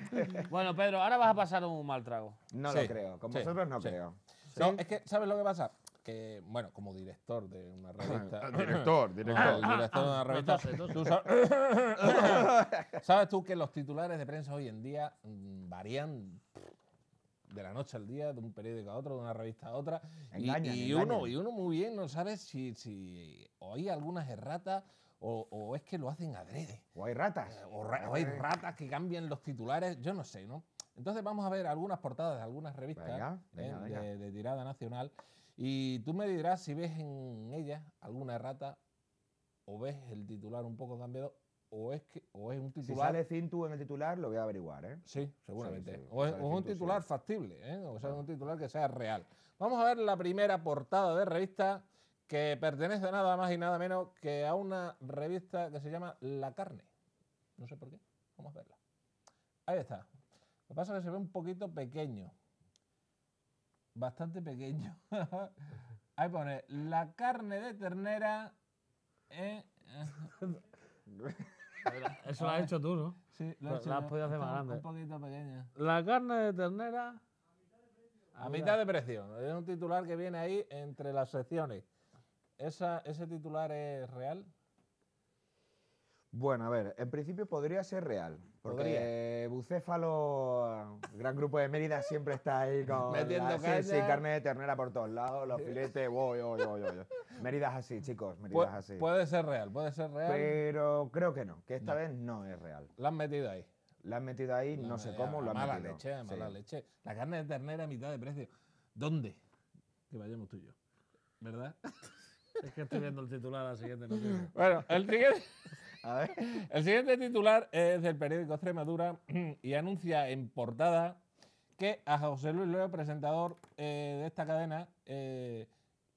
Bueno, Pedro, ahora vas a pasar un mal trago. No Sí, lo creo. Con sí, vosotros no sí. creo. No, es que, ¿sabes lo que pasa? Que, bueno, como director de una revista. director, director. director de una revista. tú sa- sabes tú que los titulares de prensa hoy en día mm, varían de la noche al día, de un periódico a otro, de una revista a otra. y- Engañan, y, engañan. uno, y uno muy bien no sabe si, si o hay algunas erratas o, o es que lo hacen adrede. O hay ratas. Eh, O, ra- o hay ratas que cambian los titulares, yo no sé, ¿no? Entonces vamos a ver algunas portadas de algunas revistas Venga, venga, eh, venga. De, de tirada nacional y tú me dirás si ves en ellas alguna errata o ves el titular un poco cambiado o es que o es un Si titular sale Cintu en el titular, lo voy a averiguar, ¿eh? Sí, seguramente. sí, o es, o un sí. titular factible, ¿eh? o sea, un titular que sea real. Vamos a ver la primera portada de revista que pertenece nada más y nada menos que a una revista que se llama La Carne. No sé por qué. Vamos a verla. Ahí está. Lo que pasa es que se ve un poquito pequeño. Bastante pequeño. Ahí pone la carne de ternera. eh, Eso lo has hecho tú, ¿no? sí, lo he La- hecho la has podido hacer más grande. Un poquito pequeña. La carne de ternera. A mitad de precio. Es un titular que viene ahí entre las secciones. ¿Esa, ¿Ese titular es real? Bueno, a ver, en principio podría ser real. Porque Bucéfalo, gran grupo de Mérida, siempre está ahí con. Metiendo la- sí, sí, carne de ternera por todos lados, los filetes, voy, voy, voy, voy. Mérida es así, chicos, Mérida es así. Puede ser real, puede ser real. Pero creo que no, que esta vez no es real. La han metido ahí. La han metido ahí, no sé cómo, lo han mala metido. leche, Sí. mala leche. La carne de ternera a mitad de precio. ¿Dónde? Que vayamos tú y yo. ¿Verdad? Es que estoy viendo el titular a la siguiente noticia. bueno, el siguiente, A ver. el siguiente titular es del periódico Extremadura y anuncia en portada que a José Luis Leo, presentador eh, de esta cadena, eh,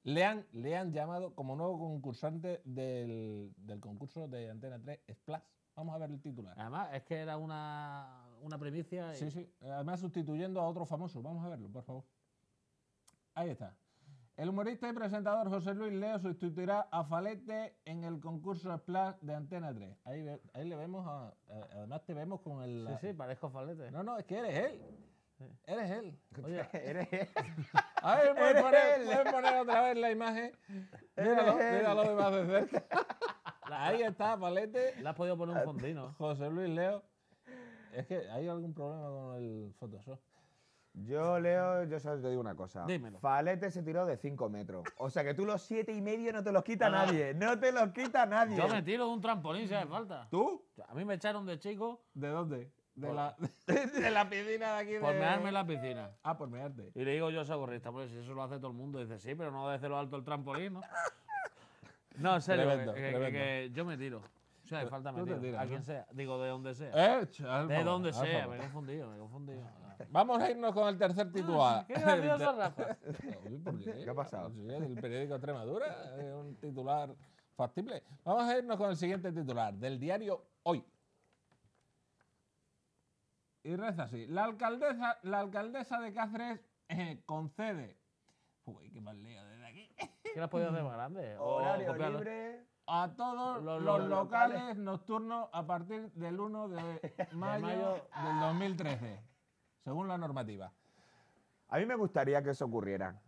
le, han, le han llamado como nuevo concursante del, del concurso de Antena 3 Splash. Vamos a ver el titular. Además, es que era una, una primicia. y- Sí, sí. Además sustituyendo a otro famoso. Vamos a verlo, por favor. Ahí está. El humorista y presentador José Luis Leo sustituirá a Falete en el concurso Splash de Antena 3. Ahí, ve- ahí le vemos, a- además te vemos con el... Sí, sí, parezco falete. No, no, es que eres él. Eres él. Oye, Eres- A ver, puedes poner, él. puedes poner otra vez la imagen. Míralo, él. míralo de más de cerca. Ahí está, Falete. le has podido poner un fondino. José Luis Leo. Es que hay algún problema con el Photoshop. Yo, Leo, yo solo te digo una cosa. Dímelo. Falete se tiró de 5 metros. O sea que tú los siete y medio no te los quita No, no. nadie. No te los quita nadie. Yo me tiro de un trampolín si hace falta. ¿Tú? A mí me echaron de chico ¿De dónde? De Por- la, de la piscina de aquí de... por mearme en la piscina. Ah, por mearte. Y le digo yo a esa gorrista, pues si eso lo hace todo el mundo. Dice, sí, pero no desde lo alto el trampolín, ¿no? No, en serio, que, que- que yo me tiro. O sea, hace falta me tiro. tiras, a ¿no? quien sea. Digo, de donde sea. Eh, chaval, de donde sea. Me he confundido, me he confundido. Vamos a irnos con el tercer titular. Qué gracioso, Rafa. Uy, ¿por qué? ¿Qué ha pasado? El periódico Extremadura, un titular factible. Vamos a irnos con el siguiente titular, del diario Hoy. Y reza así. La alcaldesa, la alcaldesa de Cáceres eh, concede... Uy, qué mal lío desde aquí. ¿Qué le has podido hacer más grande? Horario libre. A todos Los- los, los locales, locales. nocturnos a partir del 1 de mayo, mayo. del 2013, según la normativa. A mí me gustaría que eso ocurriera.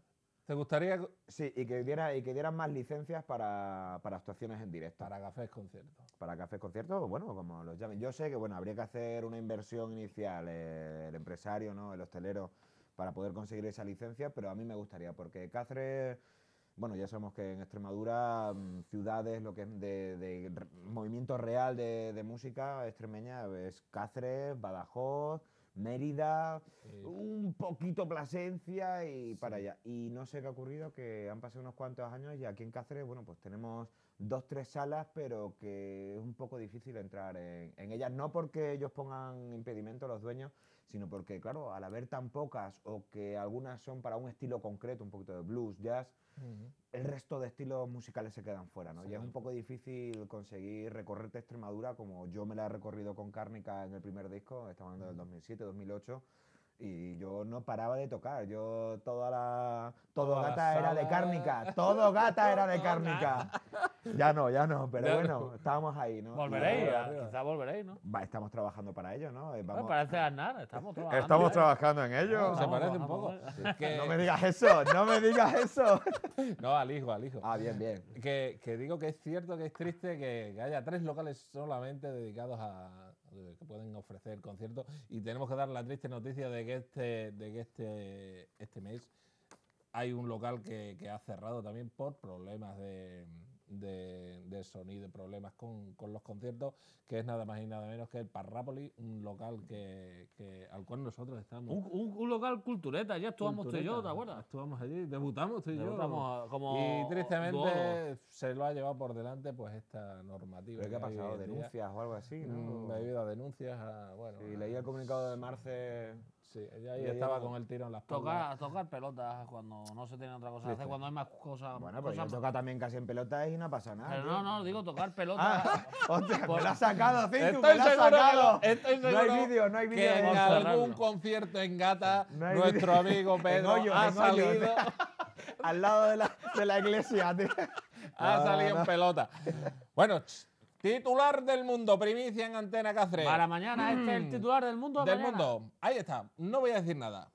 ¿Te gustaría Sí, y que, diera, y que dieran más licencias para, para actuaciones en directo. para cafés conciertos? Para cafés conciertos, bueno, como los llamen. Yo sé que bueno, habría que hacer una inversión inicial, eh, el empresario, ¿no? el hostelero, para poder conseguir esa licencia, pero a mí me gustaría, porque Cáceres, bueno, ya sabemos que en Extremadura, mm, ciudades, lo que es de, de movimiento real de, de música extremeña, es Cáceres, Badajoz, Mérida, un poquito Plasencia y para allá. Y no sé qué ha ocurrido, que han pasado unos cuantos años y aquí en Cáceres, bueno, pues tenemos dos, tres salas, pero que es un poco difícil entrar en, en ellas. No porque ellos pongan impedimento los dueños, sino porque, claro, al haber tan pocas o que algunas son para un estilo concreto, un poquito de blues, jazz, el resto de estilos musicales se quedan fuera, ¿no? Se y es un poco difícil conseguir recorrerte Extremadura como yo me la he recorrido con Cárnica en el primer disco, estamos hablando del 2007, 2008, Y yo no paraba de tocar. Yo toda la. Todo Toda la gata era de cárnica. Todo gata era de cárnica. Ya no, ya no. Pero Ya bueno, no. estábamos ahí, ¿no? Volveréis, Y, arriba, arriba. quizá volveréis, ¿no? va, estamos trabajando para ello, ¿no? Eh, Bueno, Vamos, parece Aznar, estamos trabajando. estamos trabajando en ello. Se Vamos, parece un poco. Que- No me digas eso, no me digas eso. No, al hijo, al hijo. Ah, bien, bien. Que, que digo que es cierto que es triste que, que haya tres locales solamente dedicados a que pueden ofrecer conciertos y tenemos que dar la triste noticia de que este de que este este mes hay un local que, que ha cerrado también por problemas de, de, sonido, problemas con, con los conciertos, que es nada más y nada menos que el Parrápoli, un local que, que al cual nosotros estamos. Un, un- un local cultureta, ya actuamos tú y yo, ¿te Cultureta. acuerdas? Actuamos allí, debutamos tú y yo. Debutamos como Y tristemente duodo. se lo ha llevado por delante pues esta normativa. ¿Pero qué ha pasado? ¿Denuncias o algo así? Mm, ¿no? Debido a denuncias, a, bueno. Sí, a- leí el comunicado de Marce. Sí, ella ahí leí estaba con el tiro en las. Tocar, tocar pelotas cuando no se tiene otra cosa que hacer, cuando hay más cosas. Bueno, pues cosas- toca también casi en pelotas y no pasa nada. Pero tío. no, no, digo tocar pelotas. Ah, Por- lo has sacado, Cintu, Estoy seguro, sacado. No hay vídeo, no hay vídeo que en algún concierto en Gata, No nuestro amigo Pedro hoyo, ha hoyo, salido, Al lado de la, de la iglesia, tío. ha No, salido no, en pelota. Bueno, ch, titular del mundo, primicia en Antena Cáceres. Para mañana, este es el Mm. titular del mundo. de del mañana. mundo. Ahí está. No voy a decir nada.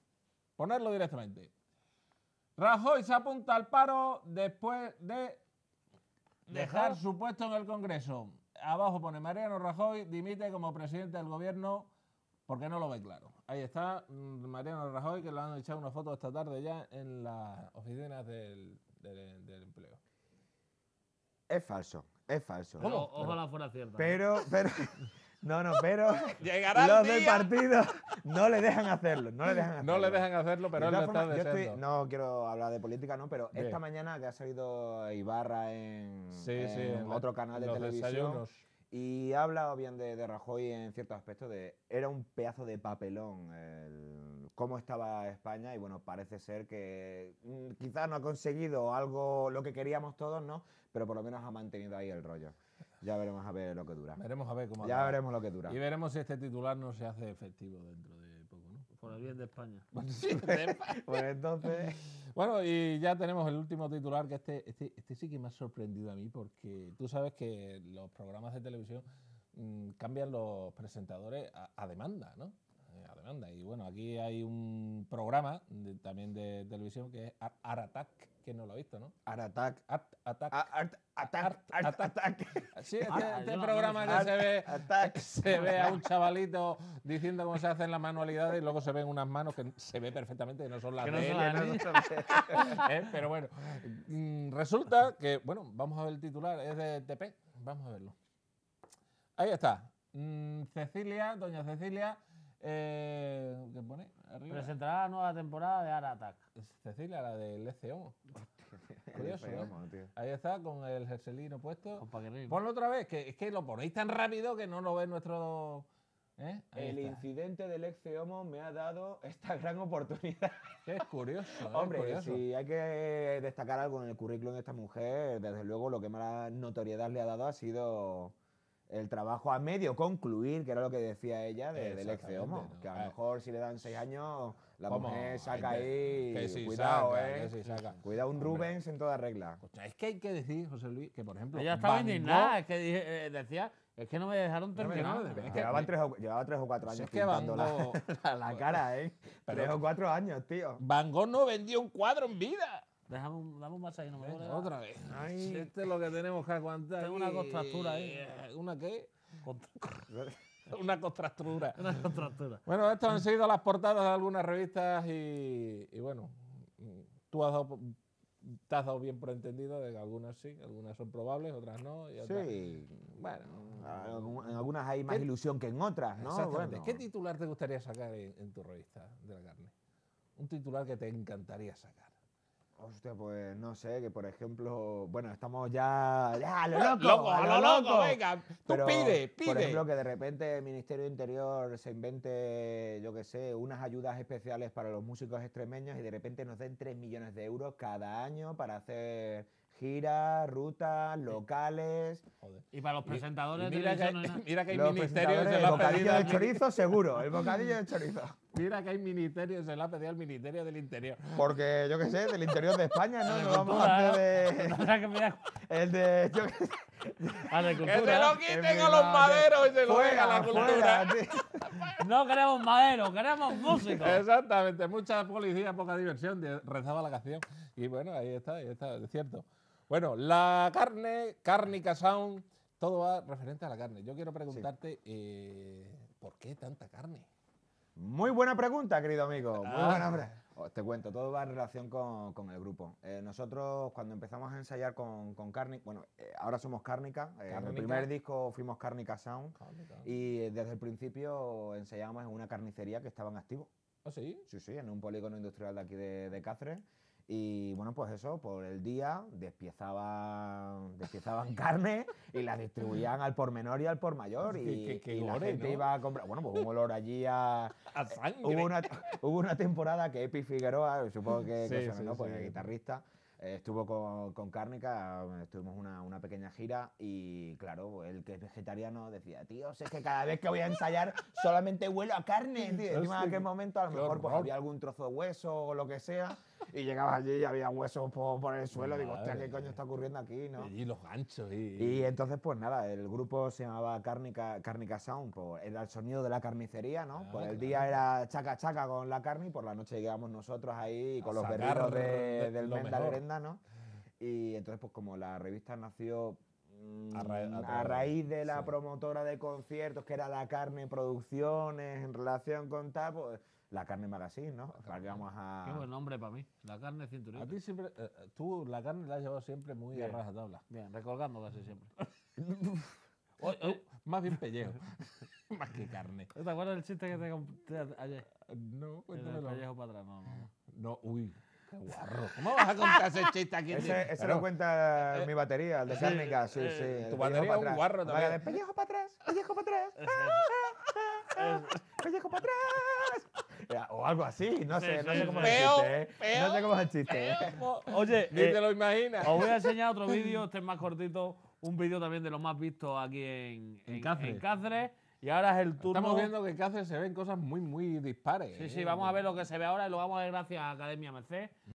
Ponerlo directamente. Rajoy se apunta al paro después de dejar Dejar- su puesto en el Congreso. Abajo pone Mariano Rajoy dimite como presidente del gobierno porque no lo ve claro. Ahí está mm, Mariano Rajoy que le han echado una foto esta tarde ya en las oficinas del, del- del empleo. Es falso, es falso. Pero ojalá fuera cierta. Pero, pero, no, no, pero Llegará los del partido no le dejan hacerlo, no le dejan hacerlo. No le dejan hacerlo, pero De él lo todas está formas, yo estoy- deseando. no quiero hablar de política, ¿no? Pero Bien. esta mañana que ha salido Ibarra en, Sí, en sí, en la- otro canal de los televisión desayunos. y ha hablado bien de, de Rajoy en ciertos aspectos de era un pedazo de papelón el- cómo estaba España y bueno, parece ser que mm, quizás no ha conseguido algo lo que queríamos todos, ¿no? Pero por lo menos ha mantenido ahí el rollo. Ya veremos a ver lo que dura. Veremos a ver cómo Ya acaba. veremos lo que dura. Y veremos si este titular no se hace efectivo dentro de poco, ¿no? Por el bien de España. Pues entonces, Bueno, y ya tenemos el último titular, que este, este, este sí que me ha sorprendido a mí, porque tú sabes que los programas de televisión mm, cambian los presentadores a, a demanda, ¿no? Eh, A demanda. Y bueno, aquí hay un programa de- también de televisión que es Ar- Aratak, que no lo ha visto, ¿no? Aratak. Art Attack. Art- Attack, art- Attack. attack. Sí, este, Ah, este programa que se ve, se ve a un chavalito diciendo cómo se hacen las manualidades y luego se ven unas manos que se ve perfectamente que no son las Que no de son él. ¿Eh? Pero bueno, mm, resulta que, bueno, vamos a ver el titular, es de TP, vamos a verlo. Ahí está. Mm, Cecilia, doña Cecilia, eh, ¿qué pone? Arriba. Presentará la nueva temporada de Art Attack. Cecilia, la del ECO. Curioso, ¿eh? tío. Ahí está, con el jerselino puesto. Ponlo otra vez, que es que lo ponéis tan rápido que no lo ve nuestro... ¿eh? El está. incidente del ex Homo me ha dado esta gran oportunidad. Es curioso, ¿eh? Hombre, curioso. si hay que destacar algo en el currículum de esta mujer, desde luego lo que más notoriedad le ha dado ha sido el trabajo a medio concluir, que era lo que decía ella de- del ex Homo. ¿no? Que a Ah. lo mejor si le dan seis años, la mujer hay saca ahí. que sí cuidado, saca, eh. que sí saca. Cuidado un Hombre. Rubens en toda regla. Es que hay que decir, José Luis, que por ejemplo. Ella estaba indignada, es que dije- eh, decía, es que no me dejaron No me terminar. dejaron de- es que- Llevaba tres, o, llevaba tres o cuatro Si años es que Van Gogh, la- la cara, ¿eh? Pero- tres o cuatro años, tío. Van Gogh no vendió un cuadro en vida. Déjame un, dame un masaje, no me duele. Otra vez. Ay. Esto es lo que tenemos que aguantar. Tengo una contractura ahí. ¿Una qué? Contra- Una contractura. Una contractura. Bueno, estas han sido las portadas de algunas revistas y, y bueno, tú has dado, te has dado bien por entendido de que algunas sí, algunas son probables, otras no. Y otras, Sí. Bueno, Algu- En algunas hay más ¿Qué- ilusión que en otras, ¿no? Exactamente. Bueno. ¿Qué titular te gustaría sacar en, en tu revista de la carne? Un titular que te encantaría sacar. Hostia, pues no sé, que por ejemplo, bueno, estamos ya, ya a lo loco, Loco, a lo loco, venga. Tú Pero, pide, pide. Por ejemplo, que de repente el Ministerio de Interior se invente, yo qué sé, unas ayudas especiales para los músicos extremeños y de repente nos den 3 millones de euros cada año para hacer giras, rutas, locales. Joder. Y para los presentadores y de mira, que hay mira que hay Los ministerios ha bocadillo de chorizo, seguro. El bocadillo de chorizo. Mira que hay ministerios se lo ha pedido al Ministerio del Interior. Porque, yo qué sé, del interior de España, ¿no? De No vamos a cultura, hacer ¿no? de... El de... Yo qué sé, a la Que se cultura. lo quiten a los maderos y se lo den a fuera, la fuera, cultura. tío. No queremos madero, queremos músicos. Exactamente, mucha policía, poca diversión, de- rezaba la canción. Y bueno, ahí está, ahí está, es cierto. Bueno, la carne, Cárnica Sound, todo va referente a la carne. Yo quiero preguntarte, eh, ¿por qué tanta carne? Muy buena pregunta, querido amigo. Muy Ah. buena pre- Os te cuento, todo va en relación con, con el grupo. Eh, nosotros, cuando empezamos a ensayar con, con Cárnica, bueno, eh, ahora somos Cárnica. eh, en el primer disco fuimos Cárnica Sound. Y eh, desde el principio ensayábamos en una carnicería que estaba en activo. ¿Ah, sí? Sí, sí, en un polígono industrial de aquí de, de Cáceres. Y bueno, pues eso, por el día despiezaban, despiezaban carne y la distribuían al por menor y al por mayor. Y, Qué- qué- qué y la gore, gente ¿no? iba a comprar. Bueno, pues un olor allí a. A sangre. Hubo una, hubo una temporada que Epi Figueroa, supongo que, que Sí, suena, sí, ¿no? Pues sí. el guitarrista. eh, estuvo con, con Cárnica, estuvimos una, una pequeña gira y claro, el que es vegetariano decía, tío, si es que cada vez que voy a ensayar solamente huelo a carne, tío. Encima en aquel momento a lo mejor pues, había algún trozo de hueso o lo que sea y llegabas allí y había huesos por, por el suelo. Digo, hostia, Madre ¿qué coño está ocurriendo aquí? ¿no? Y los ganchos. Y, Y entonces, pues nada, el grupo se llamaba Cárnica, Cárnica Sound, por, era el sonido de la carnicería, ¿no? Ah, por el claro. día era chaca chaca con la carne y por la noche llegábamos nosotros ahí A con los sacar berridos de- de- del Menda mejor. Grenda, ¿no? Y entonces, pues como la revista nació mm, A ra- a a, raíz de la sí. promotora de conciertos, que era la carne producciones en relación con tal, pues la carne magazine, ¿no? Que vamos a... Qué buen nombre para mí. La carne a cinturita. ti siempre, eh, eh, tú la carne la has llevado siempre muy Bien. a rajatabla. Bien, recolgando casi siempre. Más bien pellejo. más que carne. ¿Te acuerdas del chiste que te conté ayer? No, El cuéntamelo. pellejo para atrás. No, no, no. Uy, qué guarro. ¿Cómo vas a contar ese chiste aquí? Ese, ese lo cuenta eh, mi batería, el de Cárnica, sí, eh, sí. el tu batería es un guarro también. pellejo para atrás, pellejo para atrás, pellejo para atrás. O algo así, no Sí, sé, no sí, sé cómo sí. es el chiste, ¿eh? peo, No sé cómo es el chiste. ¿eh? Oye, Ni eh, te lo imaginas. os voy a enseñar otro vídeo, este es más cortito, un vídeo también de los más vistos aquí en, En Cáceres. Cáceres. Y ahora es el turno. Estamos viendo que en Cáceres se ven cosas muy, muy dispares. Sí, ¿eh? sí, vamos a ver lo que se ve ahora y lo vamos a ver gracias a Academia Merced.